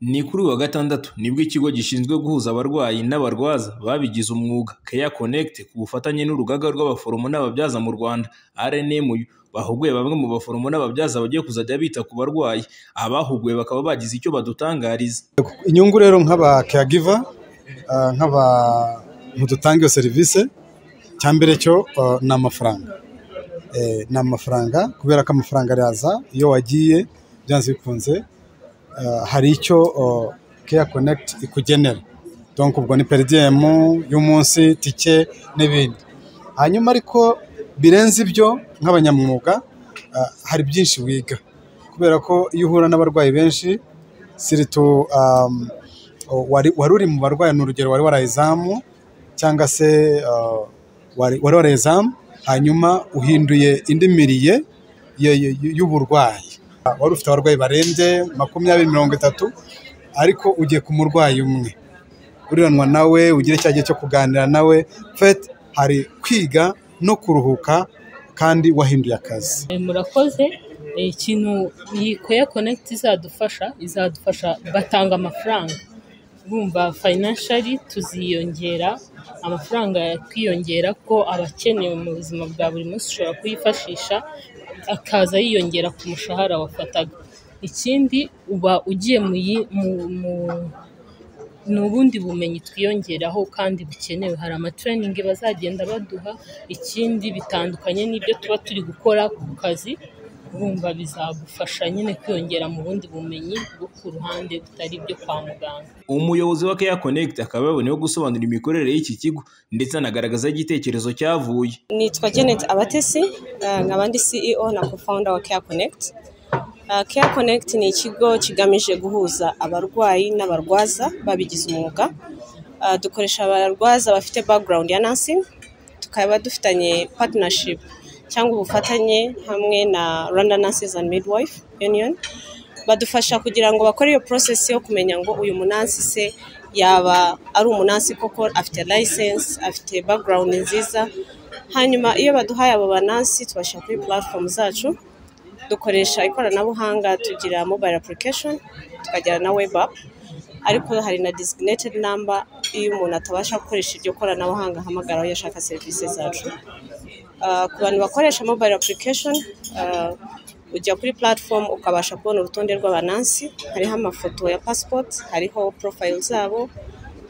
Ni kuri uyu wa gatandatu ni bwo ikigo gishinzwe guhuza abarwayi n'abarwaza babigize umwuga Care Connect ku bufatanye n'urugaga rw'abaforomo n'ababyaza mu Rwanda RNMU bahuguye bamwe mu baforomo n'ababyaza bagiye kuzajya bita ku barwayi, abahuguwe bakaba bagize icyo badutangariza. Inyungu rero nk'aba caregiver nk'abantu dutanga iyo serivisi cya mbere cyo ni amafaranga, ni amafaranga kubera ko amafaranga araza iyo wagiye byanze bikunze hari icyo Care Connect ikugenera. Donc ubwo ni peridiyemu y'umunsi tike n'ibindi. Hanyuma ariko birenze ibyo nk'abanyamwuga hari byinshi wiga. Kubera ko iyo uhura n'abarwayi benshi siritu wari uri mu barwayi ni urugero wari warayizamu cyangwa se wari warayizamu hanyuma uhinduye indi miriye y'uburwayi. Wari ufite abarwayi barembye makumyabiri mirongo itatu ariko ugiye ku murwayi umwe. Uriranwa nawe ugire cya gihe cyo kuganira nawe fete hari kwiga no kuruhuka kandi wahinduye akazi. Murakoze. Ikintu iyi Care Connect izadufasha izadufasha batanga amafaranga. Bumva fayinanshari tuziyongera amafaranga yakiyongera ko abakenewe mu buzima bwa buri munsi ushobora kuyifashisha akaza yiyongera ku mushahara wafataga. Ikindi uba ugiye ni ubundi bumenyi twiyongeraho kandi bukenewe. Hari amatreyiningi bazagenda baduha ikindi bitandukanye n'ibyo tuba turi gukora ku kazi urumva bizagufasha nyine kwiyongera mu bundi bumenyi bwo ku ruhande butari ibyo kwa muganga. Umuyobozi wa Care Connect akaba yaboneyeho gusobanura imikorere y'iki kigo ndetse anagaragaza igitekerezo cyavuye. Nitwa Janet Abatesi nkaba ndi CEO na co-founder wa Care Connect. Care Connect ni ikigo kigamije guhuza abarwayi n'abarwaza babigize umwuga. Dukoresha abarwaza bafite background ya nursing tukaba dufitanye partnership cyangwa ubufatanye hamwe na Rwanda Nurses and Midwife Union badufasha kugira ngo bakore iyo process yo kumenya ngo uyu munansi se yaba ari umunansi koko afite license afite background nziza. Hanyuma iyo baduhaye abo banansi tubashyira kuri platform zacu dukoresha ikoranabuhanga tugira mobile application tukagira na web app. Ariko hari na designated number iyo umuntu atabasha gukoresha iryo koranabuhanga ahamagara aho yashaka serivisi zacu. Ku bantu bakoresha mobile application ujya kuri platform ukabasha kubona urutonde rw'abanansi. Hariho amafoto ya passport hariho profile zabo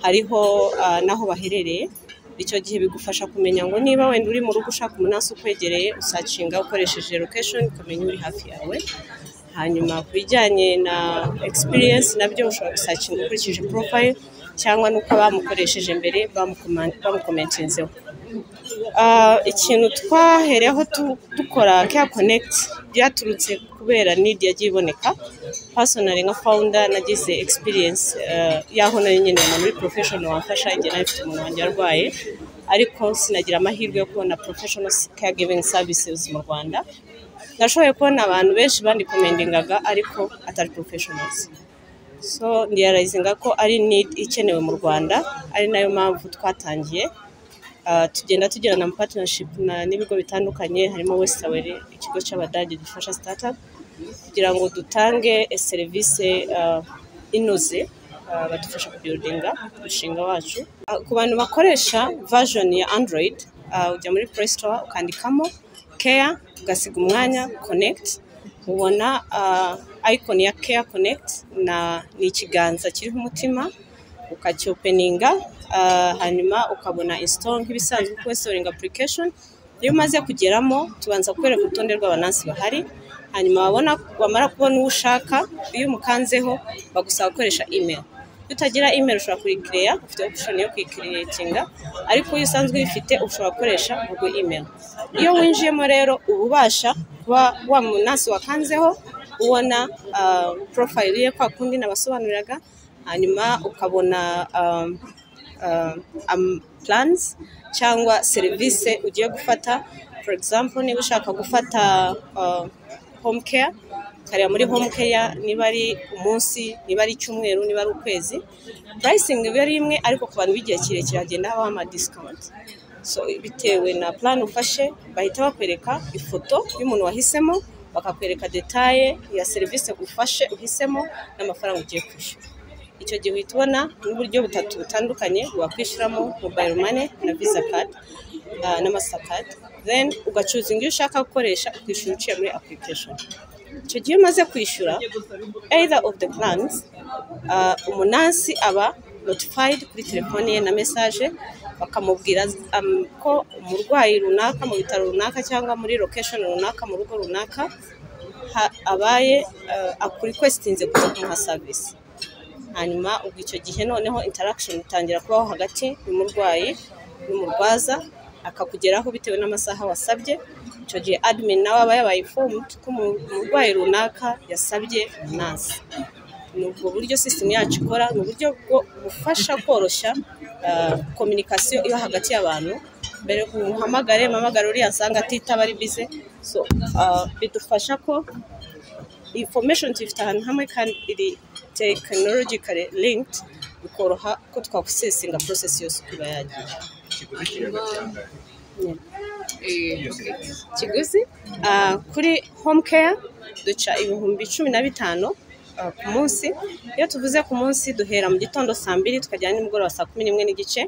hariho n'aho baherereye. Icyo gihe bigufasha kumenya ngo niba wenda uri mu rugo ushaka umunasi ukwegereye usacinga ukoresheje location ukamenya uri hafi yawe. Hanyuma ku bijyanye na experience na byo ushobora gusacinga ukurikije profile cyangwa n'uko bamukoresheje mbere bamukomentinzeho ikintu twahereyeho dukora Care Connect byaturutse kubera need yagiye iboneka. Personally nka founder nagize experience y'aho nari nyine umuntu uri professional wamfasha igihe nari mfite umuntu wanjye arwaye. Ariko sinagira amahirwe yo kubona professional caregiving services mu Rwanda. Nashoboye kubona abantu benshi bandikomendingaga ariko atari professionals. So ndiyarayizinga ko ari need ikenewe mu Rwanda ari na yo mpamvu twatangiye. Tugenda tugirana na partnership n'ibigo bitandukanye harimo Westaway ikigo cy'abadage gifasha startup kugira ngo dutange serivisi inoze badufasha kubyurudinga umushinga wacu. Ku bantu bakoresha version ya android ujya muri play store ukandikamo care ugasiga umwanya connect ubona icon ya care connect ni ikiganza kiriho umutima ukacyopeninga hanyuma ukabona install nk'ibisanzwe uko storing application. Iyo umaze kugeramo tubanza kukwereka urutonde rw'abanansi bahari. Hanyuma wabona wamara kubona uwo ushaka iyo umukanzeho bagusaba gukoresha email. Iyo utagira email ushobora kuyikireya ufite option yo kuyikiriyetinga ariko iyo usanzwe uyifite ushobora gukoresha google email. Iyo winjiyemo rero uba ubasha kuba wa munasi wakanzeho ubona profile ye kwa kundi nabasobanuriraga hanyuma ukabona plans cyangwa serivisi ugiye gufata. For example niba ushaka gufata home care ukareba muri home care niba ari umunsi niba ari icyumweru niba ari ukwezi pricing iba ari imwe ariko ku bantu b'igihe kirekire hagenda habaho ama discount so bitewe na plan ufashe bahita bakwereka ifoto y'umuntu wahisemo bakakwereka detaye ya serivisi ufashe uhisemo n'amafaranga ugiye kwishyura. Icyo gihe uhita ubona n'uburyo butatu butandukanye wakwishyuramo mobile money na visa card uh, na mastercard. Then ugacuzinga iyo ushaka gukoresha ukishyura uciye muri application. Icyo gihe umaze kwishyura either of the plans uh, umunansi aba notified kuri telefone ye na message bakamubwira um, ko umurwayi runaka mu bitaro runaka cyangwa muri location runaka mu rugo runaka abaye uh, akurikwesitinze kuza kumuha service. Hanyuma ubwo icyo gihe noneho interaction itangira kubaho hagati y'umurwayi n'umurwaza akakugeraho bitewe n'amasaha wasabye. Icyo gihe admin nawe aba yabaye informed ko umu- umurwayi runaka yasabye umunasi ni ubwo buryo system yacu ikora ni uburyo bufasha koroshya kominikasiyo iba hagati y'abantu. Mbere ku muhamagare mpamagare uriya nsanga atitaba ari bize uh, bidufasha ko information tuyifite ahantu hamwe kandi iri technologically linked bikoroha ko twakusesinga process yose uko iba yagiye kiguzi? Ah, kuri home care duca ibihumbi cumi na bitanu ah, ku munsi. Iyo tuvuze ku munsi duhera mu gitondo saa mbiri tukajyana nimugoroba saa kumi n'imwe n'igice.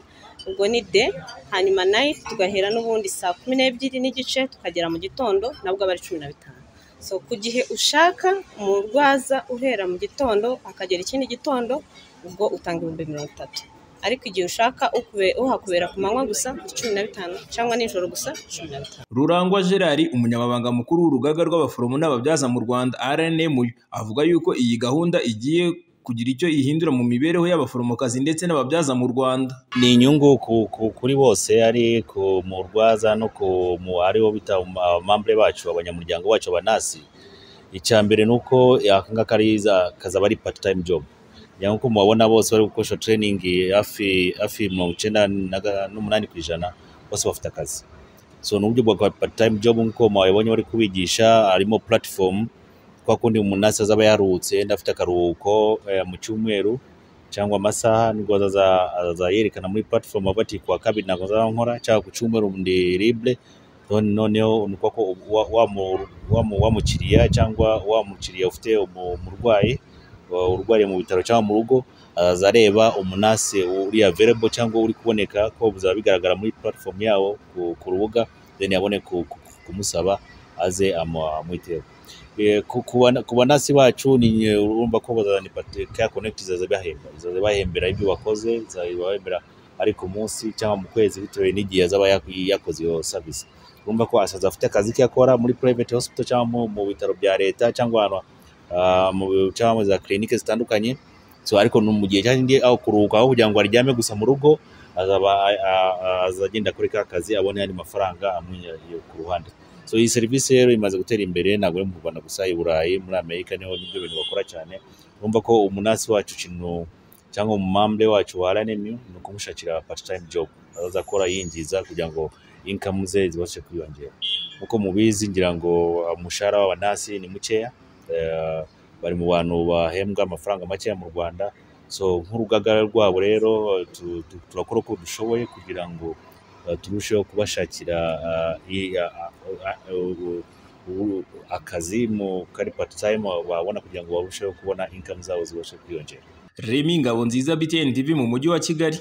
Ubwo ni de hanyuma night tugahera n'ubundi saa kumi n'ebyiri n'igice tukagera mu gitondo nabwo aba ari cumi na bitanu. So ku gihe ushaka umurwaza uhera mu gitondo akagera ikindi gitondo ubwo utanga ibihumbi mirongo itatu. Ariko igihe ushaka uhakubera ku manywa gusa ni cumi na bitanu cyangwa nijoro gusa cumi na bitanu. Rurangwa Gerard umunyamabanga mukuru w'urugaga rw'abaforomo n'ababyaza mu Rwanda RNMU avuga yuko iyi gahunda igiye kugira icyo ihindura mu mibereho y'abaforomokazi ndetse n'ababyaza mu Rwanda. Ni inyungu ku, ku, kuri bose ari ku murwaza no ku ari bo bita abamambure bacu abanyamuryango bacu abanasi. Icya mbere ni uko aka ngaka kazaba ari part time job. Ngo uko mubabona bose bari gukoresha training hafi mirongo icyenda n'umunani ku ijana bose bafite akazi. So ni uburyo bwa part time job nk'uko mwabibonye bari kubigisha harimo platform kwa kundi umunasi azaba yaruhutse yenda afite akaruhuko eh, mu cyumweru cyangwa amasaha ni bwo azaza azaza yerekana muri platform avuga ati kuwa kabiri ntabwo nzaba nkora cyangwa ku cyumweru ndi libre none noneho ni uko ko wa, wa, mu- wa, mu- wa mukiriya cyangwa wa mukiriya ufite umu- umurwayi wa- urwariye mu bitaro cyangwa mu rugo azaza areba umunasi uri available cyangwa uri kuboneka ko bizaba bigaragara muri platform yabo ku, rubuga then yabone ku, ku, kumusaba aze amwiteho. Eh, ku ku bana- ku banasi bacu ni urumva ko bazazana care connect zaza bahemba zaza bahembera ibyo wakoze zaza bahembera ari ku munsi cyangwa mu kwezi bitewe n'igihe azaba yak- yakoze iyo service. Urumva ko asaza afite akazi ke akora muri private hospital cyangwa mu, bitaro bya leta cyangwa ah, mu cyangwa za clinique zitandukanye. So ariko mu gihe cyandi aho kuruhuka aho kugira ngo aryame gusa mu rugo azagenda kuri ka kazi abone andi mafaranga amwe ku ruhande. So iyi serivisi rero imaze gutera imbere ntabwo ari mu Rwanda gusa i Burayi muri Amerika ni ho ni byo bintu bakora cyane. Urumva ko umunasi wacu kintu cyangwa umumambe wacu wa RNMU ni ukumushakira part time job. Azaza akora yinjiza kugira ngo income ze zibashe kwiyongera. Nk'uko mubizi ngira ngo umushahara w'abanasi ni mukeya. Eh, bari mu bantu bahembwa amafaranga makeya mu Rwanda. So nk'urugaga rwabo rero tu- tu- turakora uko dushoboye kugira ngo uh, turusheho kubashakira uh, i- a- a- a- u- u- akazi mu kari part time babona kugira ngo barusheho kubona income zabo zibashe kwiyongera. Remi ngabo nziza BTN TV mu mujyi wa Kigali